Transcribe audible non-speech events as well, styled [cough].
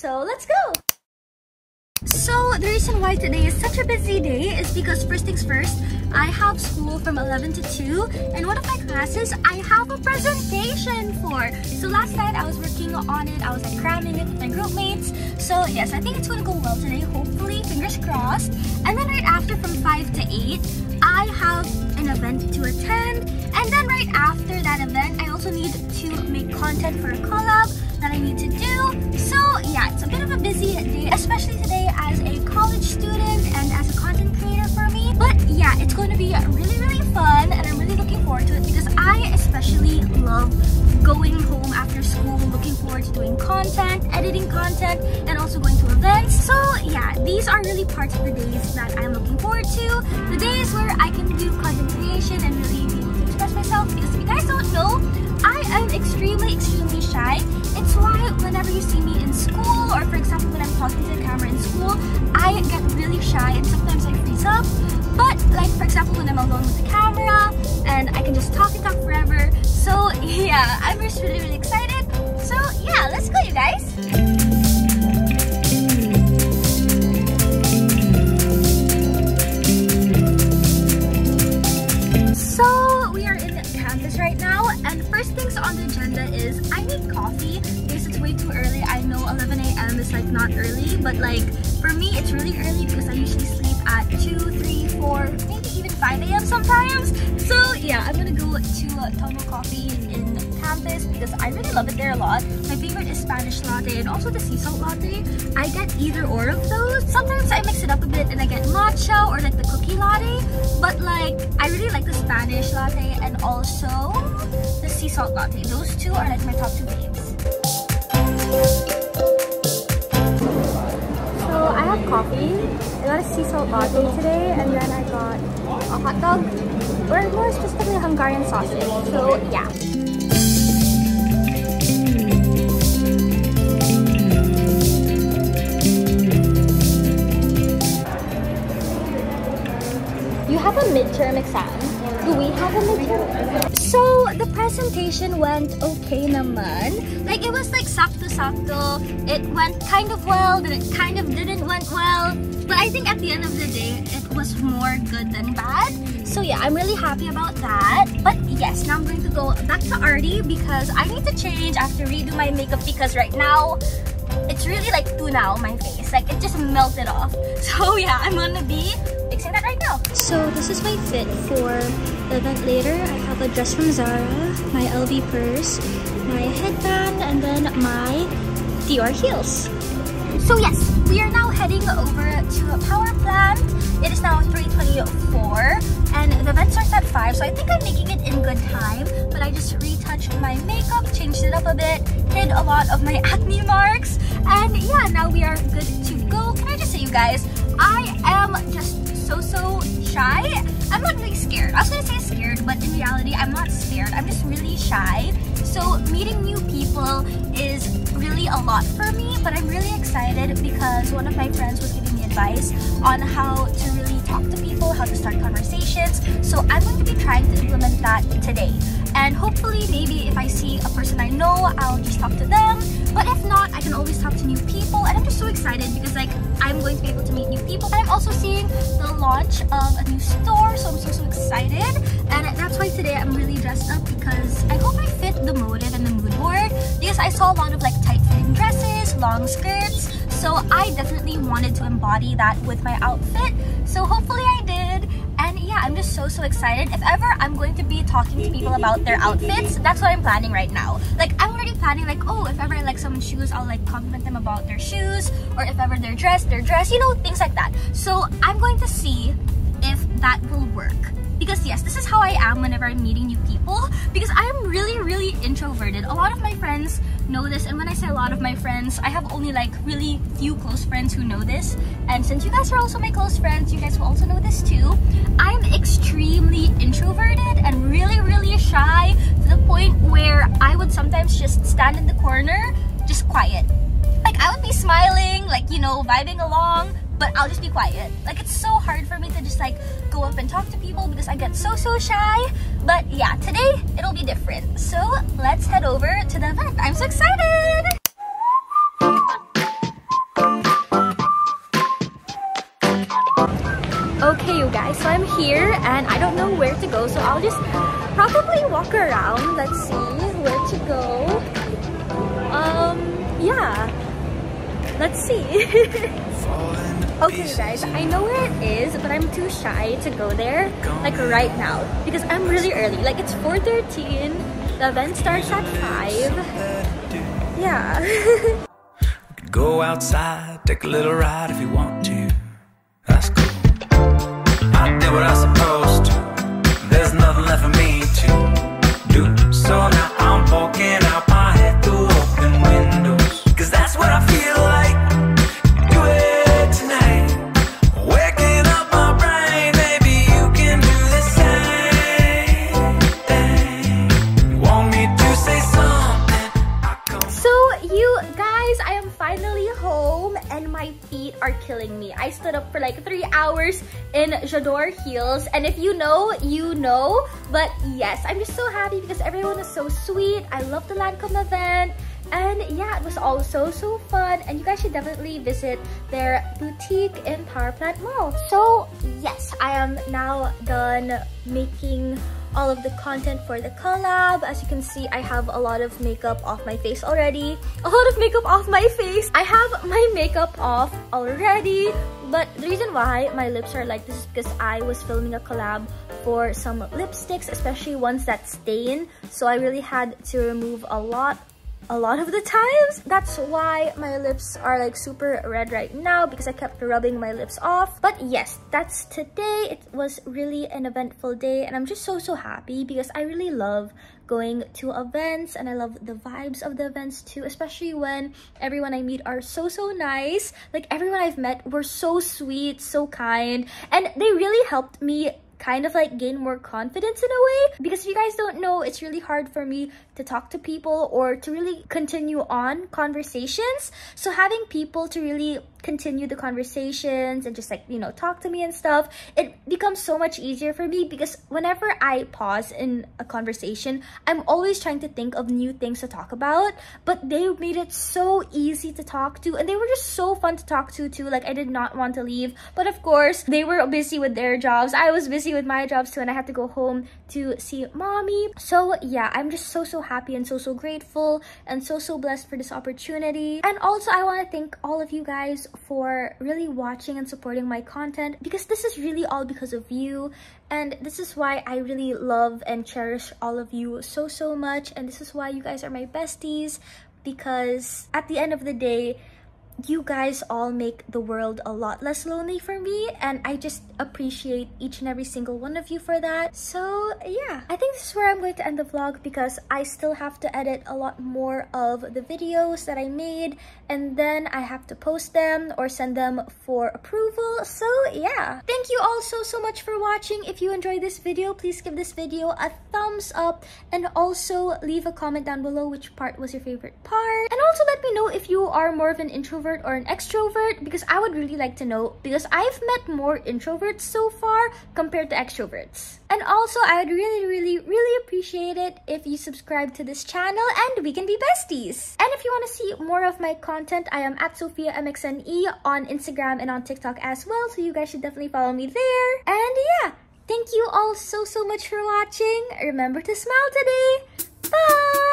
So let's go! So the reason why today is such a busy day is because first things first, I have school from 11 to 2 and one of my classes I have a presentation for. So last night I was working on it, I was like cramming it with my group mates. So yes, I think it's gonna go well today, hopefully, fingers crossed. And then right after from 5 to 8, I have an event to attend. And then right after that event, I also need to make content for a collab that I need to do. So yeah, it's a bit of a busy day, especially today as a college student and as a content creator for me. But yeah, it's going to be really, really fun and I'm really looking forward to it because I especially love going home after school, looking forward to doing content, editing content, and also going to events. So yeah, these are really parts of the days that I'm looking forward to. The days where I can do content creation and really myself because if you guys don't know, I am extremely, extremely shy. It's why whenever you see me in school or for example when I'm talking to the camera in school, I get really shy and sometimes I freeze up. But like for example when I'm alone with the camera and I can just talk and talk forever. So yeah, I'm just really, really excited. So yeah, let's go you guys. So we are in campus right now and first things on the agenda is I need coffee because it's way too early. I know 11 a.m. is like not early but like for me it's really early because I usually sleep at 2, 3, 4, maybe even 5 a.m. sometimes. So yeah, I'm gonna go to uh, Tomo Coffee in campus because I really love it there a lot. My favorite is Spanish latte and also the sea salt latte. I get either or of those. Sometimes I mix it up a bit and I get matcha or like the cookie latte. But like, I really like the Spanish latte and also the sea salt latte. Those two are like my top two faves. So I have coffee. I got a sea salt latte today and then I got a hot dog or more specifically Hungarian sausage. So yeah. Midterm exam. Do we have a midterm? So, the presentation went okay naman. Like, it was like sakto-sakto. It went kind of well, then it kind of didn't went well. But I think at the end of the day, it was more good than bad. So yeah, I'm really happy about that. But yes, now I'm going to go back to Artie because I need to change. I have to redo my makeup because right now, it's really like tuna on my face. Like, it just melted off. [laughs] So yeah, I'm gonna be So this is my fit for the event later. I have a dress from Zara, my LV purse, my headband, and then my Dior heels. So yes, we are now heading over to a Power Plant. It is now 3.24 and the event starts at 5 so I think I'm making it in good time. But I just retouched my makeup, changed it up a bit, hid a lot of my [laughs] acne marks. And yeah, now we are good to go. Can I just say you guys, I am just so, so shy. I'm not really scared. I was gonna say scared, but in reality, I'm not scared. I'm just really shy. So meeting new people is really a lot for me, but I'm really excited because one of my friends was giving advice on how to really talk to people, how to start conversations. So I'm going to be trying to implement that today. And hopefully, maybe if I see a person I know, I'll just talk to them. But if not, I can always talk to new people. And I'm just so excited because like I'm going to be able to meet new people. And I'm also seeing the launch of a new store, so I'm so so excited. And that's why today I'm really dressed up because I hope I fit the motive and the mood board. Because I saw a lot of like tight fitting dresses, long skirts. So I definitely wanted to embody that with my outfit. So hopefully I did. And yeah, I'm just so, so excited. If ever I'm going to be talking to people about their outfits, that's what I'm planning right now. Like, I'm already planning like, oh, if ever I like someone's shoes, I'll like compliment them about their shoes. Or if ever they're dressed, their dress, you know, things like that. So I'm going to see if that will work. Because yes, this is how I am whenever I'm meeting new people. Because I'm really, really introverted. A lot of my friends know this. And when I say a lot of my friends, I have only like really few close friends who know this. And since you guys are also my close friends, you guys will also know this too. I'm extremely introverted and really, really shy to the point where I would sometimes just stand in the corner, just quiet. Like I would be smiling, like, you know, vibing along, but I'll just be quiet. Like it's so hard for me to just like go up and talk to people because I get so so shy. But yeah, today it'll be different. So let's head over to the event. I'm so excited! Okay you guys, so I'm here and I don't know where to go so I'll just probably walk around. Let's see where to go. Um, yeah. Let's see. [laughs] okay guys, I know where it is, but I'm too shy to go there like right now because I'm really early. Like it's 4.13, the event starts at 5. Yeah. [laughs] Go outside, take a little ride if you want to. That's cool. I did what I supposed guys, I am finally home and my feet are killing me. I stood up for like three hours in J'Adior heels and if you know, you know. But yes, I'm just so happy because everyone is so sweet. I love the Lancome event. And yeah, it was all so, so fun. And you guys should definitely visit their boutique in Power Plant Mall. So yes, I am now done making all of the content for the collab. As you can see, I have a lot of makeup off my face already. A lot of makeup off my face. I have my makeup off already. But the reason why my lips are like this is because I was filming a collab for some lipsticks, especially ones that stain. So I really had to remove a lot a lot of the times. That's why my lips are like super red right now because I kept rubbing my lips off. But yes, that's today. It was really an eventful day and I'm just so, so happy because I really love going to events and I love the vibes of the events too, especially when everyone I meet are so, so nice. Like everyone I've met were so sweet, so kind, and they really helped me kind of like gain more confidence in a way. Because if you guys don't know it's really hard for me to talk to people or to really continue on conversations. So having people to really continue the conversations and just like you know talk to me and stuff it becomes so much easier for me because whenever i pause in a conversation i'm always trying to think of new things to talk about but they made it so easy to talk to and they were just so fun to talk to too. Like i did not want to leave but of course they were busy with their jobs. I was busy with my jobs too and i had to go home to see mommy. So yeah i'm just so so happy and so so grateful and so so blessed for this opportunity. And also i want to thank all of you guys for really watching and supporting my content because this is really all because of you. And this is why I really love and cherish all of you so so much. And this is why you guys are my besties because at the end of the day you guys all make the world a lot less lonely for me and I just appreciate each and every single one of you for that. So yeah, I think this is where I'm going to end the vlog because I still have to edit a lot more of the videos that I made and then I have to post them or send them for approval. So yeah, thank you all so so much for watching. If you enjoyed this video, please give this video a thumbs up and also leave a comment down below which part was your favorite part. And also let me know if you are more of an introvert or an extrovert because I would really like to know because I've met more introverts so far compared to extroverts. And also, I would really, really, really appreciate it if you subscribe to this channel and we can be besties. And if you want to see more of my content, I am at Sofia MXNE on Instagram and on TikTok as well. So you guys should definitely follow me there. And yeah, thank you all so, so much for watching. Remember to smile today. Bye!